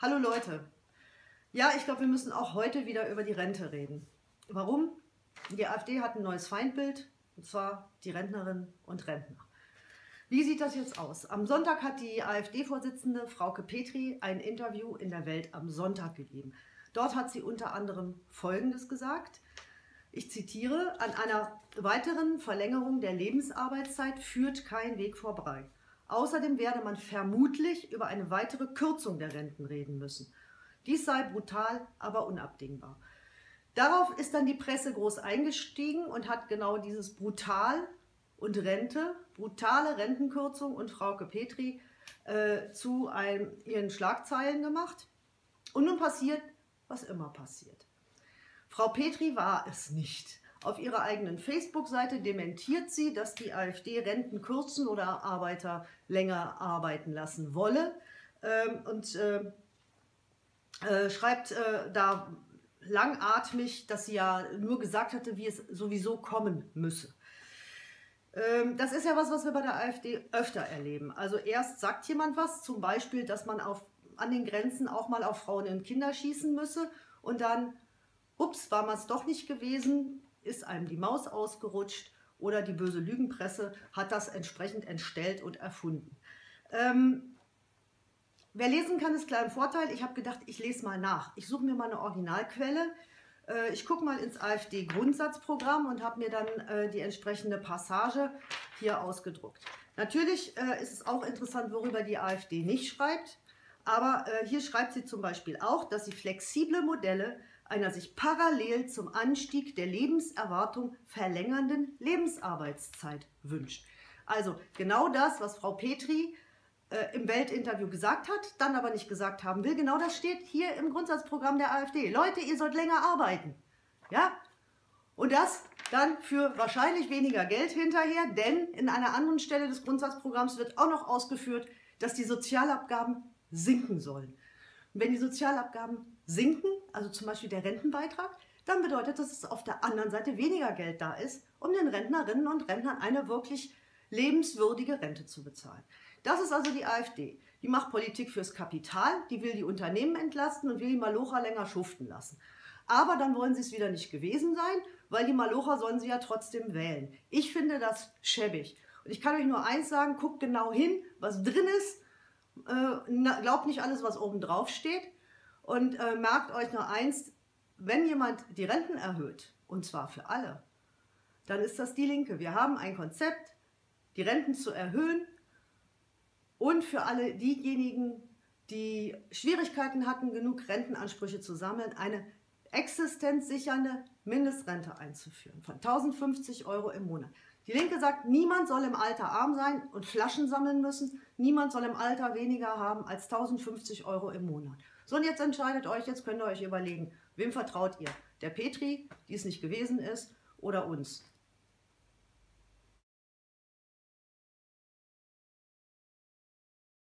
Hallo Leute. Ja, ich glaube, wir müssen auch heute wieder über die Rente reden. Warum? Die AfD hat ein neues Feindbild, und zwar die Rentnerinnen und Rentner. Wie sieht das jetzt aus? Am Sonntag hat die AfD-Vorsitzende Frauke Petri ein Interview in der Welt am Sonntag gegeben. Dort hat sie unter anderem Folgendes gesagt. Ich zitiere, an einer weiteren Verlängerung der Lebensarbeitszeit führt kein Weg vorbei. Außerdem werde man vermutlich über eine weitere Kürzung der Renten reden müssen. Dies sei brutal, aber unabdingbar. Darauf ist dann die Presse groß eingestiegen und hat genau dieses brutal und Rente, brutale Rentenkürzung und Frauke Petri äh, zu einem, ihren Schlagzeilen gemacht. Und nun passiert, was immer passiert. Frau Petri war es nicht. Auf ihrer eigenen Facebook-Seite dementiert sie, dass die AfD Renten kürzen oder Arbeiter länger arbeiten lassen wolle ähm, und äh, äh, schreibt äh, da langatmig, dass sie ja nur gesagt hatte, wie es sowieso kommen müsse. Ähm, das ist ja was, was wir bei der AfD öfter erleben. Also erst sagt jemand was, zum Beispiel, dass man auf, an den Grenzen auch mal auf Frauen und Kinder schießen müsse und dann, ups, war man es doch nicht gewesen, ist einem die Maus ausgerutscht oder die böse Lügenpresse hat das entsprechend entstellt und erfunden. Ähm, wer lesen kann, ist klar ein Vorteil. Ich habe gedacht, ich lese mal nach. Ich suche mir mal eine Originalquelle. Äh, ich gucke mal ins AfD-Grundsatzprogramm und habe mir dann äh, die entsprechende Passage hier ausgedruckt. Natürlich äh, ist es auch interessant, worüber die AfD nicht schreibt. Aber äh, hier schreibt sie zum Beispiel auch, dass sie flexible Modelle einer sich parallel zum Anstieg der Lebenserwartung verlängernden Lebensarbeitszeit wünscht. Also genau das, was Frau Petri äh, im Weltinterview gesagt hat, dann aber nicht gesagt haben will, genau das steht hier im Grundsatzprogramm der AfD. Leute, ihr sollt länger arbeiten. Ja? Und das dann für wahrscheinlich weniger Geld hinterher, denn in einer anderen Stelle des Grundsatzprogramms wird auch noch ausgeführt, dass die Sozialabgaben sinken sollen. Und wenn die Sozialabgaben sinken, also zum Beispiel der Rentenbeitrag, dann bedeutet das, dass auf der anderen Seite weniger Geld da ist, um den Rentnerinnen und Rentnern eine wirklich lebenswürdige Rente zu bezahlen. Das ist also die AfD. Die macht Politik fürs Kapital, die will die Unternehmen entlasten und will die Malocher länger schuften lassen. Aber dann wollen sie es wieder nicht gewesen sein, weil die Malocher sollen sie ja trotzdem wählen. Ich finde das schäbig. Und ich kann euch nur eins sagen, guckt genau hin, was drin ist. Äh, glaubt nicht alles, was oben drauf steht. Und äh, merkt euch nur eins, wenn jemand die Renten erhöht, und zwar für alle, dann ist das die Linke. Wir haben ein Konzept, die Renten zu erhöhen und für alle diejenigen, die Schwierigkeiten hatten, genug Rentenansprüche zu sammeln, eine existenzsichernde Mindestrente einzuführen von 1050 Euro im Monat. Die Linke sagt, niemand soll im Alter arm sein und Flaschen sammeln müssen. Niemand soll im Alter weniger haben als 1050 Euro im Monat. So, und jetzt entscheidet euch, jetzt könnt ihr euch überlegen, wem vertraut ihr? Der Petri, die es nicht gewesen ist, oder uns?